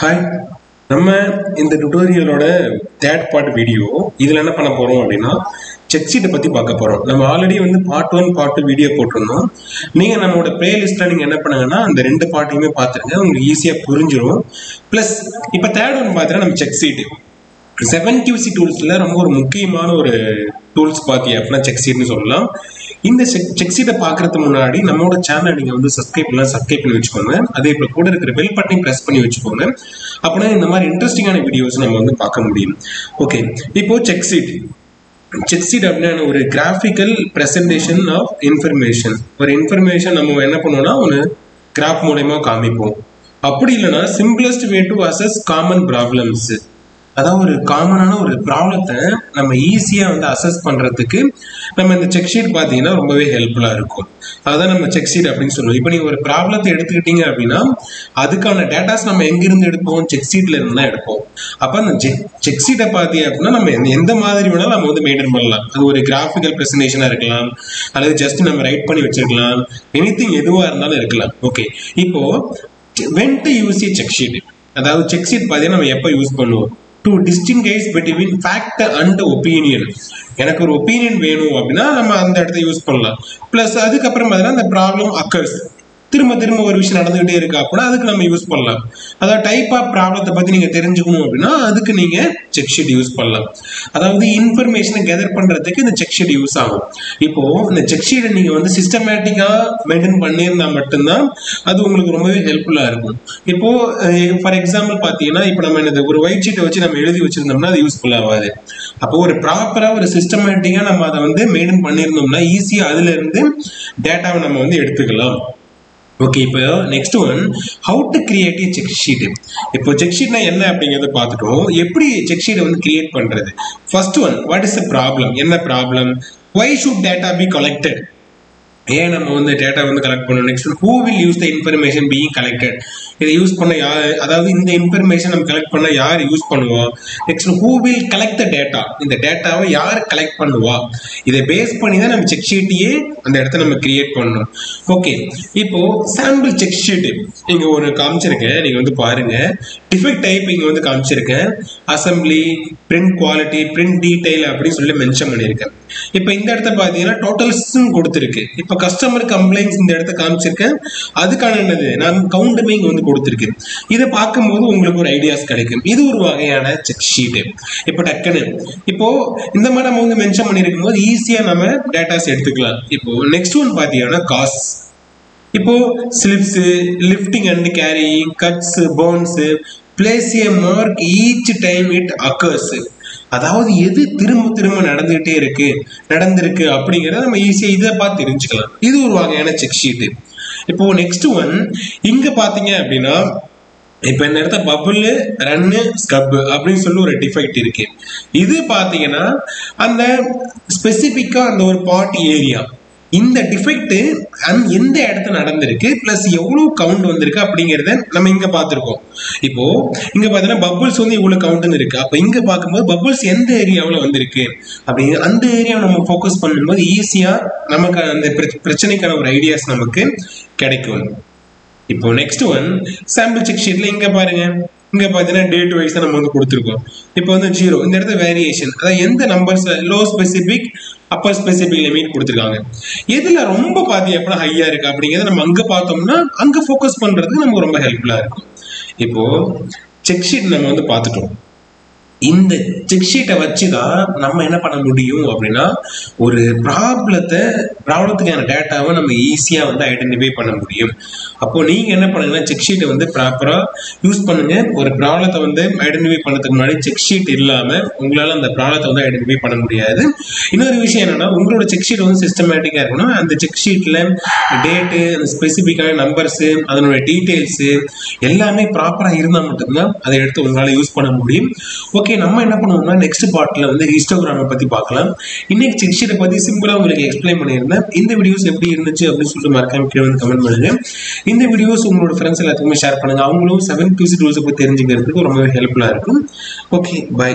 Hi நம்ம இந்த டுட்டோரியலோட third part video இதில் என்ன பண்ண போகிறோம் அப்படின்னா செக் ஷீட்டை பற்றி பார்க்க போகிறோம் நம்ம ஆல்ரெடி வந்து part one part two video போட்டிருந்தோம். நீங்கள் நம்மளோட பிளேலிஸ்ட்டில் நீங்கள் என்ன பண்ணுங்கன்னா அந்த ரெண்டு பார்ட்டையுமே பார்த்துருங்க. உங்களுக்கு ஈஸியாக புரிஞ்சிடும் ப்ளஸ் இப்போ தேர்ட் ஒன் பார்த்தீங்கன்னா நம்ம செக் ஷீட்டு செவன் கியூசி டூல்ஸில் ரொம்ப ஒரு முக்கியமான ஒரு டூல்ஸ் பார்த்தீங்க அப்படின்னா செக் ஷீட்னு சொல்லலாம். இந்த செக் செக் பார்க்கறதுக்கு முன்னாடி நம்மளோட சேனலை நீங்க வந்து சப்ஸ்கிரைப் பண்ணலாம் சப்ஸ்கிரைப் பண்ணி வச்சுக்கோங்க. அதே இப்போ கூட இருக்கிற பெல் பட்டனையும் ப்ரெஸ் பண்ணி வச்சுக்கோங்க. அப்படின்னா இந்த மாதிரி இன்ட்ரெஸ்டிங்கான வீடியோஸ் நம்ம வந்து பார்க்க முடியும். ஓகே இப்போ செக் ஷீட் செக் சீட் அப்படின்னா ஒரு கிராஃபிக்கல் ப்ரெசன்டேஷன் ஆஃப் இன்ஃபர்மேஷன் ஒரு இன்ஃபர்மேஷன் நம்ம என்ன பண்ணுவோம்னா ஒன்று கிராஃப் மூலயமா காமிப்போம். அப்படி இல்லைன்னா simplest way to assess common problems அதாவது ஒரு காமனான ஒரு ப்ராப்ளத்தை நம்ம ஈஸியாக வந்து அசஸ் பண்ணுறதுக்கு நம்ம இந்த செக் ஷீட் பார்த்தீங்கன்னா ரொம்பவே ஹெல்ப்ஃபுல்லாக இருக்கும். அதுதான் நம்ம செக் ஷீட் அப்படின்னு சொல்லுவோம். இப்போ நீங்கள் ஒரு ப்ராப்ளத்தை எடுத்துக்கிட்டீங்க அப்படின்னா அதுக்கான டேட்டாஸ் நம்ம எங்கிருந்து எடுப்போம்? செக் ஷீட்ல இருந்து தான் எடுப்போம். அப்போ அந்த செக் செக் ஷீட்டை பார்த்தீங்க அப்படின்னா நம்ம எந்த- எந்த மாதிரி வேணாலும் நம்ம வந்து மெயின்டைன் பண்ணலாம். அது ஒரு கிராஃபிக்கல் ப்ரெசன்டேஷனாக இருக்கலாம். அல்லது ஜஸ்ட் நம்ம ரைட் பண்ணி வச்சிருக்கலாம். எனிதிங் எதுவாக இருந்தாலும் இருக்கலாம். ஓகே இப்போ when to use a check sheet அதாவது செக் ஷீட் பார்த்தீங்கன்னா நம்ம எப்போ யூஸ் பண்ணுவோம்? To distinguish between fact and opinion எனக்கு ஒரு ஒப்பீனியன் வேணும் அப்படின்னா நம்ம அந்த இடத்த யூஸ் பண்ணலாம். ப்ளஸ் அதுக்கப்புறம் பார்த்தீங்கன்னா அந்த ப்ராப்ளம் அக்கர்ஸ் திரும்ப திரும்ப ஒரு விஷயம் நடந்துகிட்டே இருக்கா அப்படின்னா அதுக்கு நம்ம யூஸ் பண்ணலாம். அதாவது டைப் ஆஃப் ப்ராப்ளத்தை பற்றி நீங்கள் தெரிஞ்சுக்கணும் அப்படின்னா அதுக்கு நீங்கள் செக் ஷீட் யூஸ் பண்ணலாம். அதாவது இன்ஃபர்மேஷனை கேதர் பண்ணுறதுக்கு இந்த செக் ஷீட் யூஸ் ஆகும். இப்போ இந்த செக் ஷீட்டை நீங்கள் வந்து சிஸ்டமேட்டிக்காக மெயின்டைன் பண்ணியிருந்தா மட்டும்தான் அது உங்களுக்கு ரொம்பவே ஹெல்ப்ஃபுல்லாக இருக்கும். இப்போ ஃபார் எக்ஸாம்பிள் பார்த்தீங்கன்னா இப்போ நம்ம இந்த ஒரு ஒயிட் ஷீட்டை வச்சு நம்ம எழுதி வச்சிருந்தோம்னா அது யூஸ்ஃபுல் ஆகாது. அப்போ ஒரு ப்ராப்பராக ஒரு சிஸ்டமேட்டிக்காக நம்ம அதை வந்து மெயின்டைன் பண்ணியிருந்தோம்னா ஈஸியாக அதுலேருந்து டேட்டாவை நம்ம வந்து எடுத்துக்கலாம். ஓகே இப்போ next one how to create a check sheet இப்போ செக் ஷீட்னா என்ன அப்படிங்கிறத பார்த்துட்டோம். எப்படி செக் ஷீட்டை வந்து கிரியேட் பண்ணுறது first one what is a problem என்ன problem why should data be collected ஏன் நம்ம வந்து டேட்டா வந்து கலெக்ட் பண்ணணும்? Next who will use the information being collected இதை யூஸ் பண்ண யார் அதாவது இந்த இன்ஃபர்மேஷன் நம்ம கலெக்ட் பண்ண யார் யூஸ் பண்ணுவா? Next who will collect the data இந்த டேட்டாவை யார் கலெக்ட் பண்ணுவா? இதை பேஸ் பண்ணி தான் நம்ம செக் ஷீட்டையே அந்த இடத்த நம்ம கிரியேட் பண்ணணும். ஓகே இப்போ சாம்பிள் செக் ஷீட் இங்க ஒரு காமிச்சிருக்கேன். நீங்க வந்து பாருங்க. டிஃபெக்ட் டைப் இங்க வந்து காமிச்சிருக்கேன். Assembly print quality print detail அப்படின்னு சொல்லி மென்ஷன் பண்ணியிருக்கேன். இப்போ இந்த இடத்த பார்த்தீங்கன்னா டோட்டல்ஸும் கொடுத்துருக்கு. இப்போ கஸ்டமர் கம்ப்ளைண்ட்ஸ் இந்த இடத்த காமிச்சிருக்கேன். அதுக்கான என்னது? நான் கவுண்டுமே இங்கே வந்து கொடுத்துருக்கு. இதை பார்க்கும்போது உங்களுக்கு ஒரு ஐடியாஸ் கிடைக்கும். இது ஒரு வகையான செக் ஷீட்டு இப்போ டக்குன்னு. இப்போ இந்த மாதிரி நம்ம வந்து மென்ஷன் பண்ணியிருக்கும் போது ஈஸியாக நம்ம டேட்டாஸ் எடுத்துக்கலாம். இப்போ நெக்ஸ்ட் ஒன் பார்த்தீங்கன்னா காஸ்ட் இப்போ slips lifting and carrying cuts bones place a mark each time it occurs அதாவது எது திரும்ப திரும்ப நடந்துகிட்டே இருக்கு நடந்திருக்கு அப்படிங்கிறத நம்ம ஈஸியா இதை பார்த்து தெரிஞ்சுக்கலாம். இது ஒரு வகையான செக் ஷீட்டு இப்போ நெக்ஸ்ட் ஒன் இங்க பாத்தீங்க அப்படின்னா இப்போ இந்த இடத்த பபுள் ரன்னு ஸ்கப் அப்படின்னு சொல்லி ஒரு டிஃபெக்ட் இருக்கு. இது பாத்தீங்கன்னா அந்த ஸ்பெசிஃபிக்காக அந்த ஒரு பார்ட் ஏரியா இந்த டிஃபெக்ட் எந்த இடத்துல நடந்திருக்கு? பிளஸ் எவ்வளோ கவுண்ட் வந்திருக்கு அப்படிங்கிறத நம்ம இங்கே பார்த்துருக்கோம். இப்போ இங்கே பார்த்தீங்கன்னா பபுள்ஸ் வந்து இவ்வளோ கவுண்ட்னு இருக்கு. அப்போ இங்கே பார்க்கும்போது பபுள்ஸ் எந்த ஏரியாவில் வந்திருக்கு? அப்படிங்கிற அந்த ஏரியாவை நம்ம ஃபோக்கஸ் பண்ணும்போது ஈஸியாக நமக்கு அந்த பிரச்சனைக்கான ஒரு ஐடியாஸ் நமக்கு கிடைக்கும். இப்போ நெக்ஸ்ட் ஒன் சாம்பிள் செக் ஷீட்ல இங்க பாருங்க. இங்க பாத்தீங்கன்னா டேட் வைஸ் நம்ம வந்து கொடுத்துருக்கோம். இப்போ வந்து ஜீரோ இந்த இடத்துல வேரியேஷன் அதாவது எந்த numbers low specific upper specific limit கொடுத்துருக்காங்க. எதுல ரொம்ப பாத்தி அப்படின்னா ஹையா இருக்கு அப்படிங்கறத நம்ம அங்க பார்த்தோம்னா அங்க ஃபோக்கஸ் பண்றதுக்கு நமக்கு ரொம்ப ஹெல்ப்ஃபுல்லா இருக்கும். இப்போ செக் ஷீட் நம்ம வந்து பார்த்துட்டோம். இந்த செக் ஷீட்டை வச்சு தான் நம்ம என்ன பண்ண முடியும் அப்படின்னா ஒரு ப்ராப்ளத்தை ப்ராப்ளத்துக்கான டேட்டாவை நம்ம ஈஸியாக வந்து ஐடென்டிஃபை பண்ண முடியும். அப்போ நீங்கள் என்ன பண்ணுங்கன்னா செக் ஷீட்டை வந்து ப்ராப்பராக யூஸ் பண்ணுங்கள் ஒரு ப்ராப்ளத்தை வந்து ஐடென்டிஃபை பண்ணதுக்கு முன்னாடி செக் ஷீட் இல்லாமல் உங்களால் அந்த ப்ராப்ளத்தை வந்து ஐடென்டிஃபை பண்ண முடியாது. இன்னொரு விஷயம் என்னென்னா உங்களோட செக் ஷீட் வந்து சிஸ்டமேட்டிக்காக இருக்கணும். அந்த செக் ஷீட்டில் டேட்டு அந்த ஸ்பெசிஃபிக்கான நம்பர்ஸு அதனுடைய டீட்டெயில்ஸு எல்லாமே ப்ராப்பராக இருந்தால் மட்டும்தான் அதை எடுத்து உங்களால் யூஸ் பண்ண முடியும். ஓகே நம்ம என்ன பண்ணுவோம்னா நெக்ஸ்ட் பார்ட்டில் வந்து ஹிஸ்டோகிராமை பற்றி பார்க்கலாம். இன்னைக்கு செக் ஷீட்டை பற்றி சிம்பிளாக உங்களுக்கு எக்ஸ்பிளைன் பண்ணியிருந்தேன். இந்த வீடியோஸ் எப்படி இருந்துச்சு அப்படின்னு சொல்லிட்டு மறக்காம கீழே வந்து கமெண்ட் பண்ணுங்க. இந்த வீடியோஸ் உங்களோட ஃப்ரெண்ட்ஸ் எல்லாத்துக்குமே ஷேர் பண்ணுங்க. அவங்களும் செவன் பிசி டூல்ஸை பற்றி தெரிஞ்சுக்கிறதுக்கு ரொம்பவே ஹெல்ப்ஃபுல்லாக இருக்கும். Okay bye